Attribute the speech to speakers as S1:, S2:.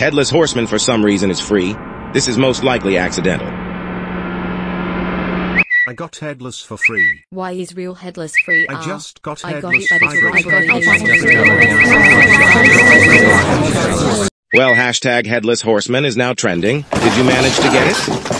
S1: Headless Horseman for some reason is free. This is most likely accidental.
S2: I got headless for free.
S3: Why is real headless free?
S2: I just
S3: got
S2: headless
S3: it, but
S2: for
S3: it's
S2: free.
S3: I got it.
S1: Well, hashtag Headless Horseman is now trending. Did you manage to get it?